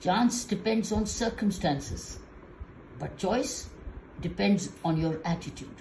Chance depends on circumstances, but choice depends on your attitude.